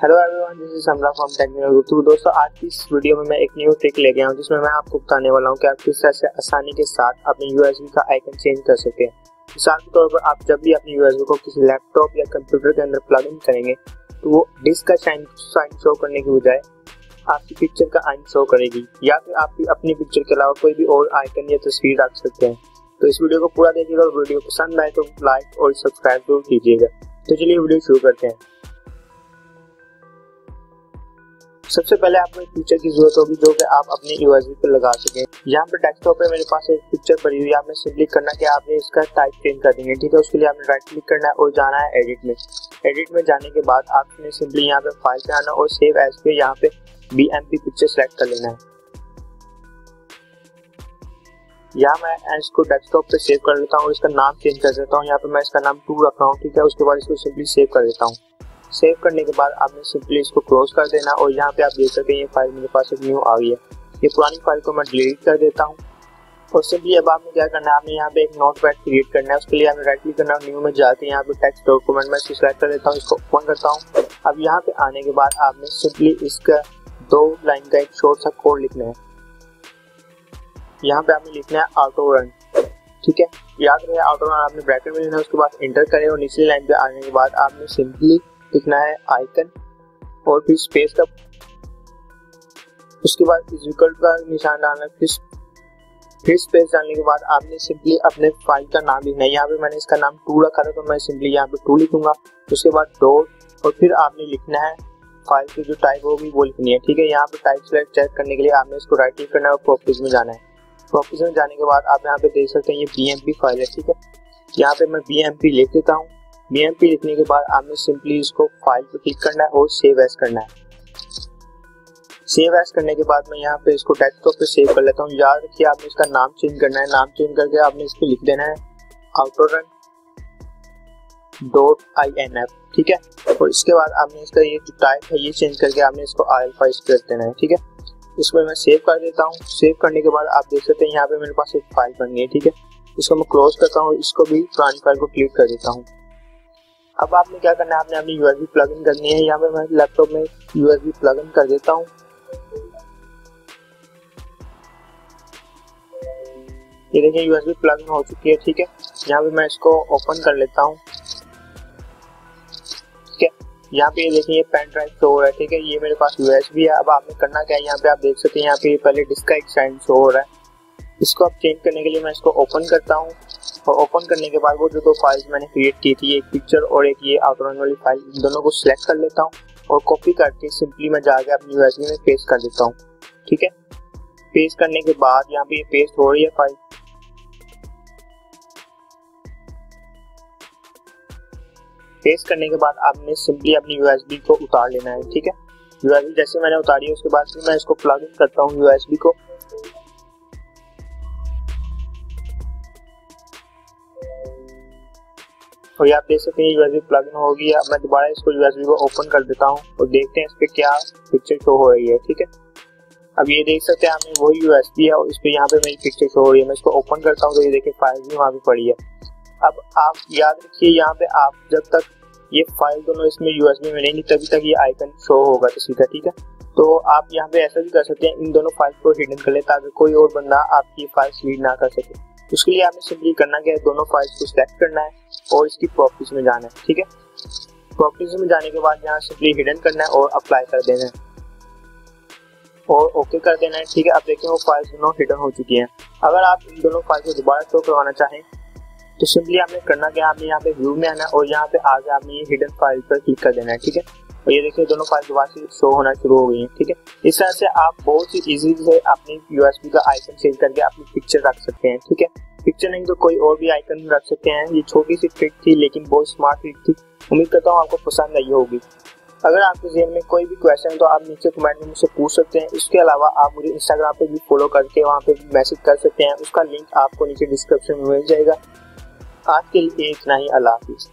Hello everyone this is Samra from technical Guru तो दोस्तों, आज की इस वीडियो में मैं एक न्यू ट्रिक ले गया हूँ, जिसमें मैं आपको बताने वाला हूँ कि आप किस तरह से आसानी के साथ अपने यूएसबी का आइकन चेंज कर सकते हैं। मिसाल के तौर पर आप जब भी अपने यूएसबी को किसी लैपटॉप या कंप्यूटर के अंदर प्लग इन करेंगे तो वो डिस्क का साइन साइन शो करने की बजाय आपकी पिक्चर का आइन शो करेगी, या फिर आप अपनी पिक्चर के अलावा कोई भी और आइकन या तस्वीर रख सकते हैं। तो इस वीडियो को पूरा देखिएगा, और वीडियो पसंद आए तो लाइक और सब्सक्राइब ज़रूर कीजिएगा। तो चलिए वीडियो शुरू करते हैं। सबसे पहले आपको एक पिक्चर की ज़रूरत होगी जो कि आप अपने यूएसबी पर लगा सकें। यहाँ पे डेस्कटॉप पे मेरे पास एक पिक्चर पड़ी हुई है। आपने सिंपली करना कि आपने इसका टाइप चेंज कर देंगे। ठीक है, उसके लिए आपने राइट क्लिक करना है और जाना है एडिट में। एडिट में जाने के बाद आपने सिंपली यहाँ पे फ़ाइल पे आना और सेव एज पे यहाँ पे B M P picture select कर लेना है। यहाँ मैं इसको डेस्कटॉप पे सेव कर लेता हूँ इसका नाम चेंज कर देता हूँ। यहाँ पे मैं इसका नाम टू रख रहा हूँ। ठीक है, उसके बाद इसको सिंपली सेव कर देता हूँ। सेव करने के बाद आपने सिंपली इसको क्लोज कर देना और यहाँ पे आप देख सकते हैं ये फ़ाइल मेरे पास एक न्यू आ गई है। ये पुरानी फ़ाइल को मैं डिलीट कर देता हूँ। और सिंपली अब आपने क्या करना है, आपने यहाँ पे एक नोट पैड क्रिएट करना है। उसके लिए आपने राइट क्लिक करना है न्यू में जाके यहाँ पे टेक्स्ट डॉक्यूमेंट में सिलेक्ट कर देता हूँ, इसको ओपन करता हूँ। अब यहाँ पे आने के बाद आपने सिंपली इसका दो लाइन का एक शॉर्ट सा कोड लिखना है। यहाँ पे आपने लिखना है ऑटो रन ठीक है? याद रहे ऑटो रन आपने ब्रैकेट में लेना है, उसके बाद इंटर करें और निचली लाइन पे आने के बाद आपने सिंपली लिखना है आइकन और फिर स्पेस का उसके बाद इक्वल का निशान डालना फिर फिर स्पेस डालने के बाद आपने सिंपली अपने फ़ाइल का नाम लिखना है। यहाँ पे मैंने इसका नाम टू रखा था तो मैं सिंपली यहाँ पे टू लिखूँगा। उसके बाद डॉट और फिर आपने लिखना है फ़ाइल की जो टाइप होगी, वो लिखनी है। ठीक है, यहाँ पे टाइप सेलेक्ट चेक करने के लिए आपने इसको राइट क्लिक करना है और प्रॉपर्टीज़ में जाना है। प्रॉपर्टीज़ में जाने के बाद आप यहाँ पे देख सकते हैं ये बी फ़ाइल है, ठीक है। यहाँ पे मैं बी लिख देता हूँ। बीएमपी लिखने के बाद आपने सिंपली इसको फ़ाइल पे क्लिक करना है और सेव एज करना है। सेव एस करने के बाद मैं यहाँ पे इसको डेस्कटॉप पे सेव कर लेता हूँ। याद रखिए, आपने इसका नाम चेंज करना है। नाम चेंज करके आपने इसको लिख देना है। Autorun dot I N F ठीक है? और इसके बाद आपने इसका ये जो टाइप है, ये चेंज करके आपने इसको आई फाइव कर देना है, ठीक है? इसको मैं सेव कर देता हूँ। सेव करने के बाद आप देख सकते हैं, यहाँ पे मेरे पास एक फ़ाइल बन गई है ठीक है? इसको मैं क्लोज करता हूँ इसको भी पुरानी फ़ाइल को क्लिक कर देता हूँ। अब आपने क्या करना है? आपने अपनी यूएसबी प्लग इन करनी है। यहाँ पे मैं लैपटॉप में यूएसबी प्लग इन कर देता हूँ। ये देखिए यूएसबी प्लग इन हो चुकी है, ठीक है? यहाँ पे मैं इसको ओपन कर लेता हूँ। ठीक है? यहाँ पे देखिए, ये पेन ड्राइव शो हो रहा है, ठीक है? ये मेरे पास यूएसबी है। अब आपने करना क्या है? यहाँ पे आप देख सकते हैं, यहाँ पे पहले डिस्क का एक साइन शो हो रहा है। इसको आप चेंज करने के लिए मैं इसको ओपन करता हूँ। और ओपन करने के बाद वो जो दो फाइल्स मैंने क्रिएट की थी, एक पिक्चर और एक ये आउटलाइन वाली फ़ाइल इन दोनों को सिलेक्ट कर लेता हूँ और कॉपी करके सिंपली मैं जाके अपनी यूएसबी में पेस्ट कर देता हूँ। ठीक है? पेस्ट करने के बाद यहाँ पे पेस्ट हो रही है फ़ाइल पेस्ट करने के बाद आपने सिंपली अपनी यूएसबी को उतार लेना है, ठीक है? यूएसबी जैसे मैंने उतारी है, उसके बाद फिर मैं इसको प्लग इन करता हूँ यूएसबी को। और ये आप देख सकते हैं यूएसबी प्लग इन हो गया मैं दोबारा इसको यूएसबी को ओपन कर देता हूँ और देखते हैं इस पर क्या पिक्चर शो हो रही है, ठीक है? अब ये देख सकते हैं हमें वही यूएसबी है और इस पर यहाँ पे मेरी पिक्चर शो हो रही है। मैं इसको ओपन करता हूँ तो ये देखिए फ़ाइल भी वहाँ पे पड़ी है। अब आप याद रखिए, यहाँ पे आप जब तक ये फ़ाइल दोनों इसमें यूएसबी में नहीं, तभी तक ये आइकन शो होगा तो का ठीक है? तो आप यहाँ पे ऐसा भी कर सकते हैं, इन दोनों फाइल्स को हिडन कर ले ताकि कोई और बंदा आपकी फाइल्स रीड ना कर सके। उसके लिए आपने सिंपली करना क्या है, दोनों फाइल्स को सिलेक्ट करना है और इसकी प्रॉपर्टीज़ में जाना है, ठीक है? प्रॉपर्टीज़ में जाने के बाद यहाँ सिंपली हिडन करना है और अप्लाई कर देना है। और ओके कर देना है, ठीक है? अब देखिए वो फाइल्स दोनों हिडन हो चुकी हैं। अगर आप इन दोनों फ़ाइल को दोबारा शो करवाना चाहें तो सिंपली आपने करना क्या आपने यहाँ पे व्यू में आना है और यहाँ पे आगे आपने ये हिडन फ़ाइल पर क्लिक कर देना है, ठीक है? और ये देखिए दोनों फ़ाइल दोबारा से शो होना शुरू हो गई है, ठीक है? इस तरह से आप बहुत ही इजी से अपनी यूएसबी का आइकन चेंज करके अपनी पिक्चर रख सकते हैं, ठीक है? पिक्चर नहीं तो कोई और भी आइकन रख सकते हैं। ये छोटी सी ट्रिक थी, लेकिन बहुत स्मार्ट ट्रिक थी। उम्मीद करता हूँ आपको पसंद आई होगी। अगर आपके जेन में कोई भी क्वेश्चन तो आप नीचे कमेंट में मुझसे पूछ सकते हैं। इसके अलावा आप मुझे इंस्टाग्राम पे भी फॉलो करके वहाँ पे मैसेज कर सकते हैं। उसका लिंक आपको नीचे डिस्क्रिप्शन में मिल जाएगा। आज के लिए इतना ही, अल्लाह हाफिज़।